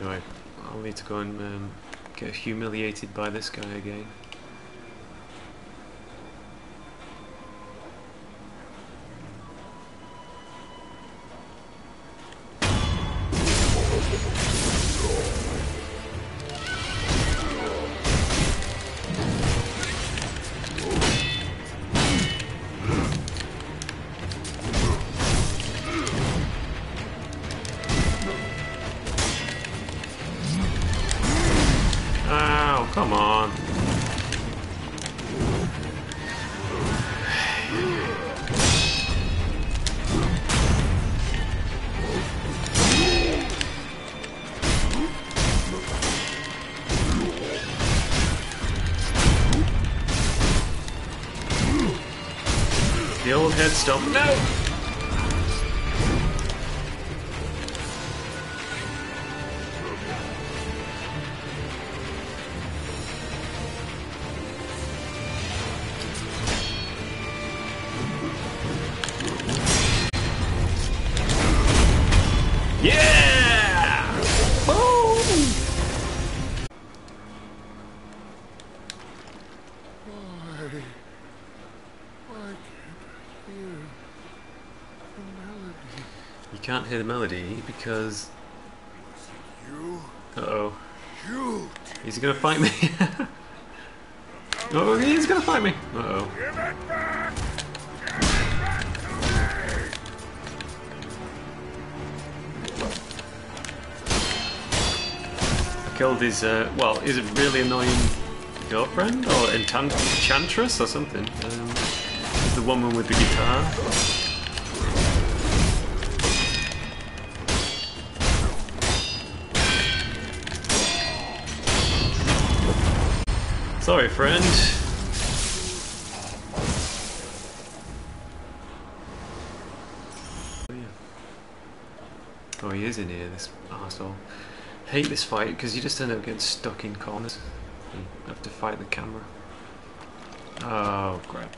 Anyway, I'll need to go and um, get humiliated by this guy again. Come on. The old head stomp. No! Can't hear the melody because. You, Uh oh. Is he gonna fight me? oh, he's gonna fight me. Uh oh. give it back! Give it back to me! Killed his, uh, well, is it really annoying girlfriend or enchant- enchantress or something. Um, the woman with the guitar. Sorry, friend. Oh, yeah. Oh, he is in here, this asshole. hate this fight because you just end up getting stuck in corners. You have to fight the camera. Oh, crap.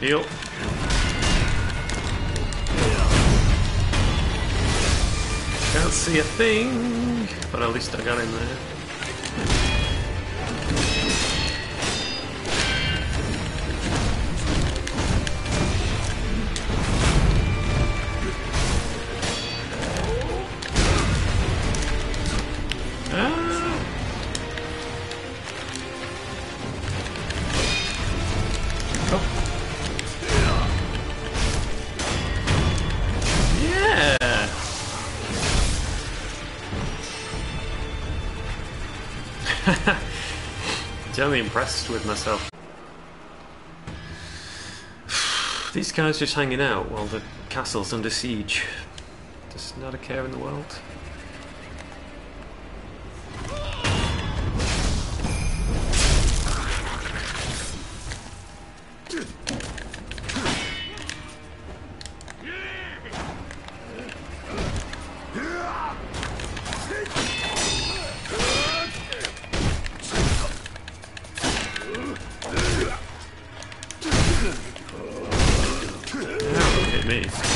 Heal. Can't see a thing, but at least I got in there. Generally impressed with myself. These guys just hanging out while the castle's under siege. Just not a care in the world. Ow,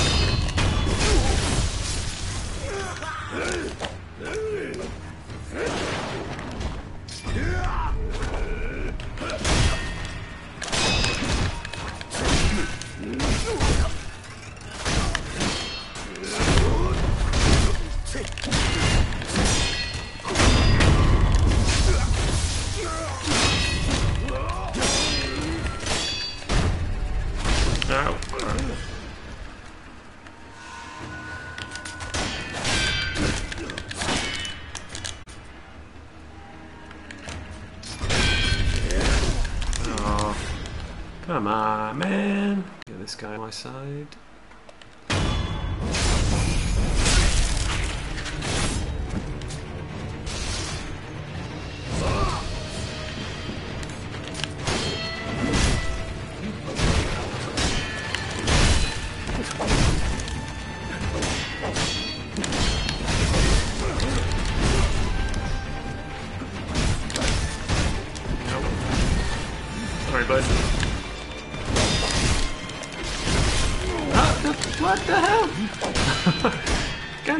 side.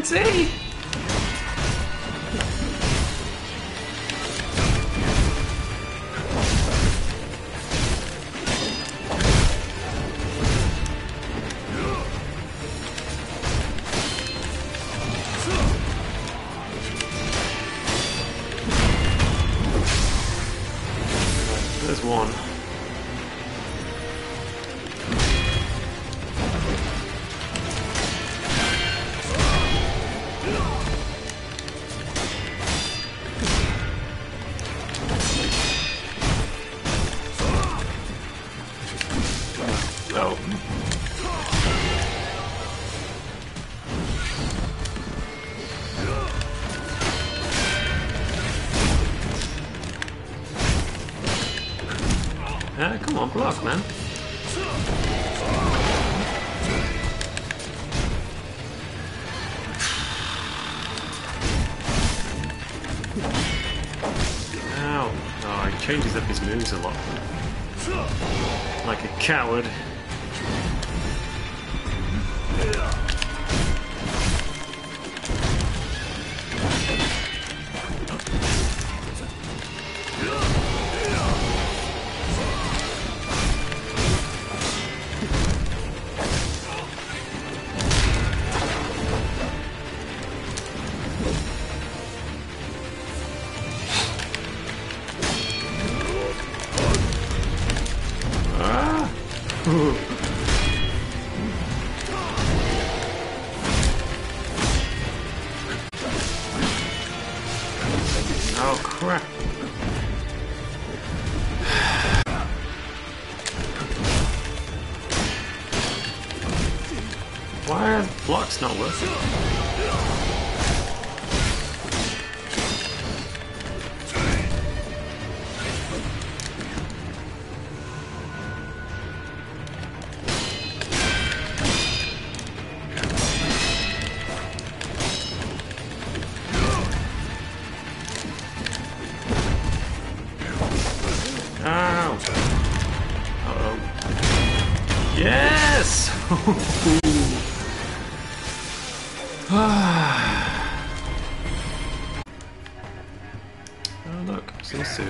See! On, block, man. Ow. Oh, he changes up his moves a lot. Like a coward. Why are blocks not working? Ow! Uh-oh. Yes! oh look, it's these two.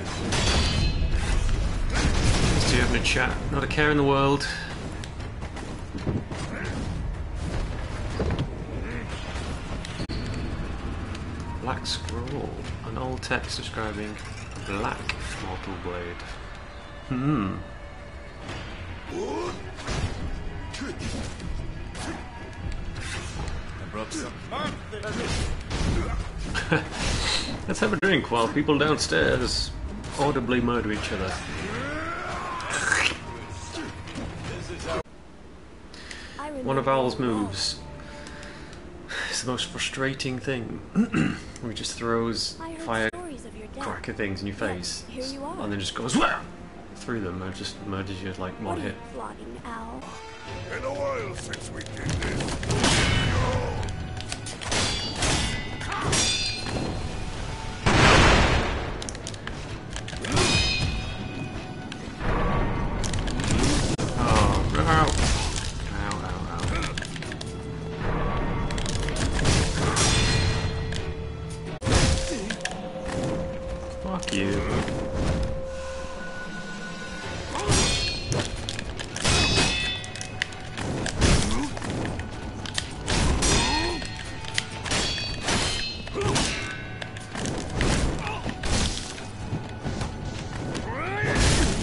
These two having a chat, not a care in the world. Black scroll, an old text describing a black mortal blade. Hmm. I. Let's have a drink while people downstairs audibly murder each other. One of Owl's moves is the most frustrating thing. he just throws I fire stories of your death. cracker things in your face here you and then just goes "Wah!" through them and just murders you like one hit. you? Been a while since we did this.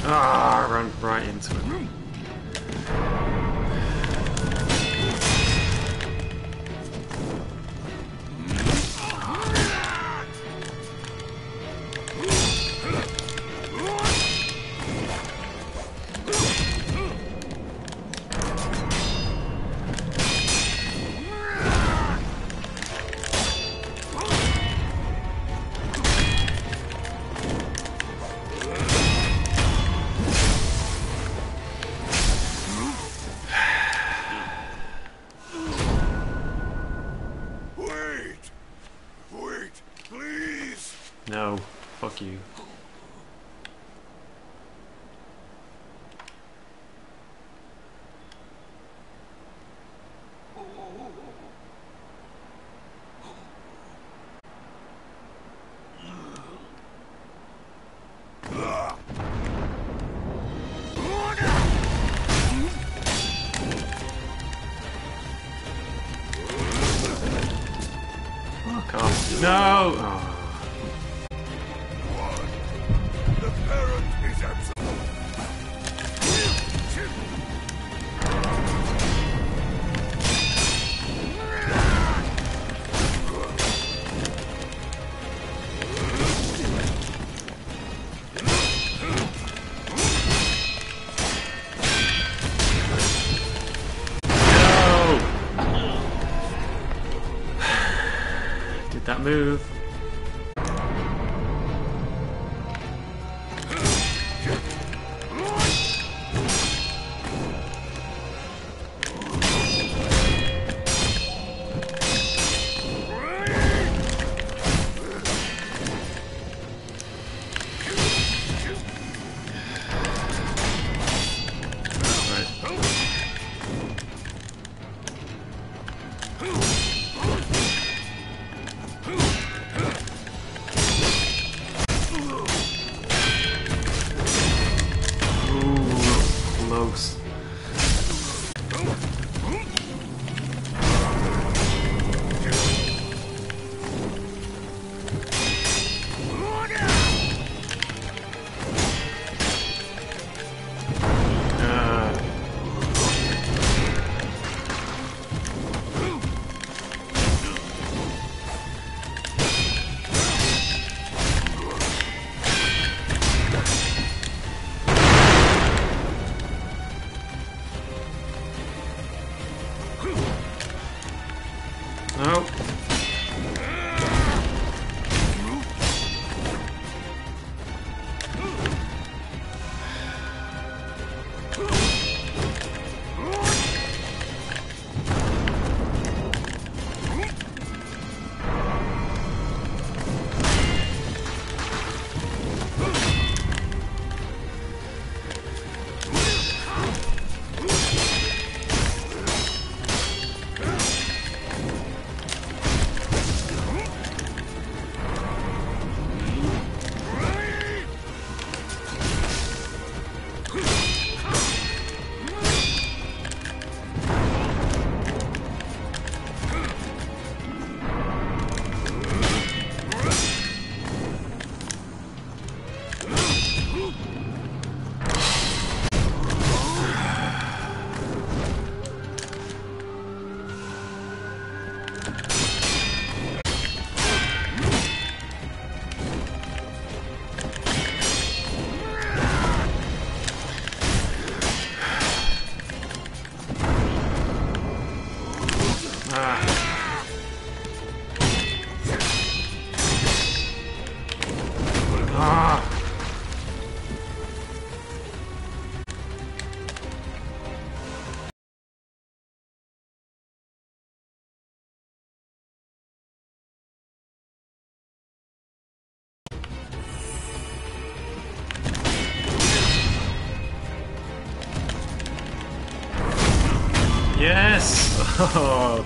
Ah, I ran right into it. No! Move? Ooh, Yes! Oh.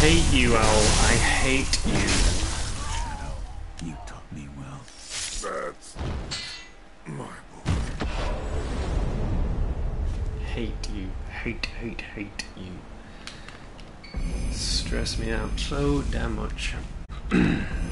hate you, Owl. I hate you. You taught me well. That's my boy. Hate you. Hate, hate, hate you. Stress me out so damn much.